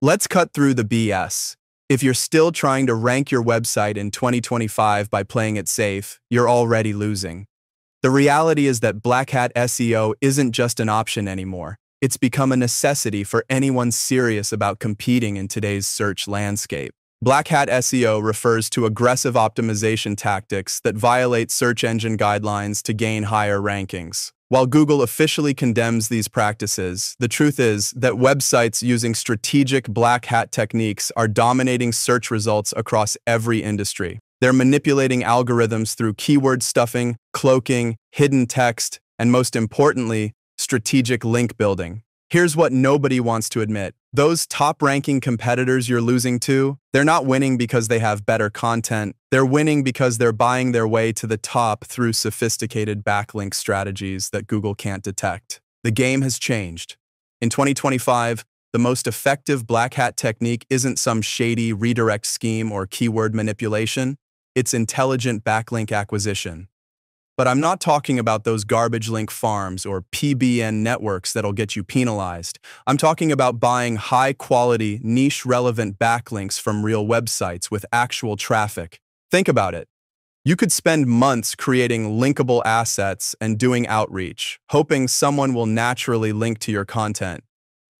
Let's cut through the BS. If you're still trying to rank your website in 2025 by playing it safe, you're already losing. The reality is that Black Hat SEO isn't just an option anymore. It's become a necessity for anyone serious about competing in today's search landscape. Black Hat SEO refers to aggressive optimization tactics that violate search engine guidelines to gain higher rankings. While Google officially condemns these practices, the truth is that websites using strategic black hat techniques are dominating search results across every industry. They're manipulating algorithms through keyword stuffing, cloaking, hidden text, and most importantly, strategic link building. Here's what nobody wants to admit. Those top-ranking competitors you're losing to, they're not winning because they have better content. They're winning because they're buying their way to the top through sophisticated backlink strategies that Google can't detect. The game has changed. In 2025, the most effective black hat technique isn't some shady redirect scheme or keyword manipulation. It's intelligent backlink acquisition. But I'm not talking about those garbage link farms or PBN networks that'll get you penalized. I'm talking about buying high quality, niche relevant backlinks from real websites with actual traffic. Think about it. You could spend months creating linkable assets and doing outreach, hoping someone will naturally link to your content.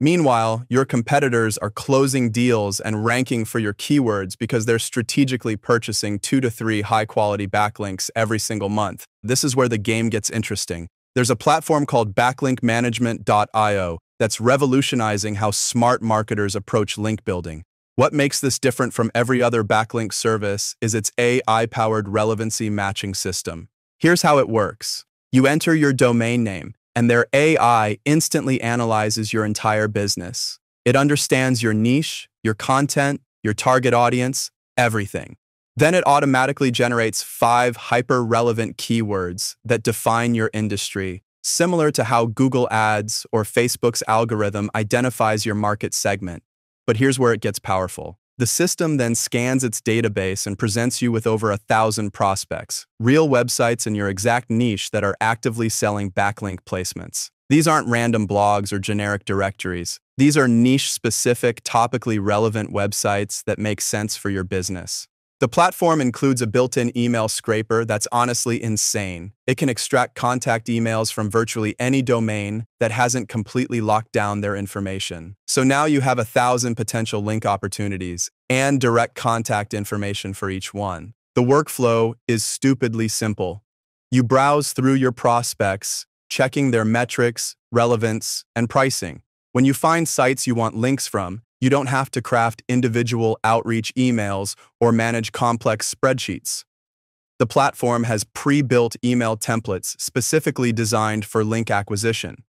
Meanwhile, your competitors are closing deals and ranking for your keywords because they're strategically purchasing two to three high quality backlinks every single month. This is where the game gets interesting. There's a platform called backlinkmanagement.io that's revolutionizing how smart marketers approach link building. What makes this different from every other backlink service is its AI powered relevancy matching system. Here's how it works you enter your domain name and their AI instantly analyzes your entire business. It understands your niche, your content, your target audience, everything. Then it automatically generates five hyper relevant keywords that define your industry, similar to how Google Ads or Facebook's algorithm identifies your market segment. But here's where it gets powerful. The system then scans its database and presents you with over a thousand prospects, real websites in your exact niche that are actively selling backlink placements. These aren't random blogs or generic directories. These are niche-specific, topically relevant websites that make sense for your business. The platform includes a built-in email scraper that's honestly insane. It can extract contact emails from virtually any domain that hasn't completely locked down their information. So now you have a thousand potential link opportunities and direct contact information for each one. The workflow is stupidly simple. You browse through your prospects, checking their metrics, relevance, and pricing. When you find sites you want links from, you don't have to craft individual outreach emails or manage complex spreadsheets. The platform has pre-built email templates specifically designed for link acquisition.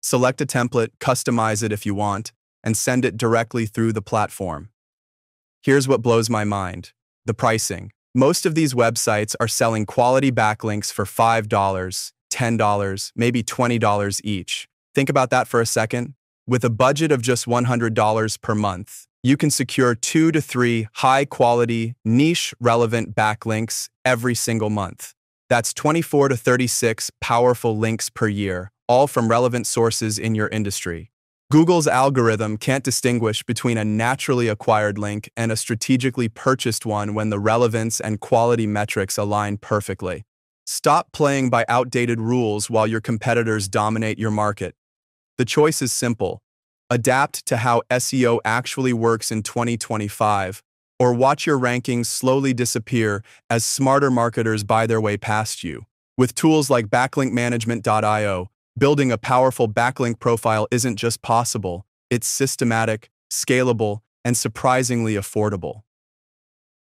Select a template, customize it if you want, and send it directly through the platform. Here's what blows my mind, the pricing. Most of these websites are selling quality backlinks for $5, $10, maybe $20 each. Think about that for a second. With a budget of just $100 per month, you can secure two to three high quality, niche relevant backlinks every single month. That's 24 to 36 powerful links per year, all from relevant sources in your industry. Google's algorithm can't distinguish between a naturally acquired link and a strategically purchased one when the relevance and quality metrics align perfectly. Stop playing by outdated rules while your competitors dominate your market. The choice is simple. Adapt to how SEO actually works in 2025, or watch your rankings slowly disappear as smarter marketers buy their way past you. With tools like backlinkmanagement.io, building a powerful backlink profile isn't just possible, it's systematic, scalable, and surprisingly affordable.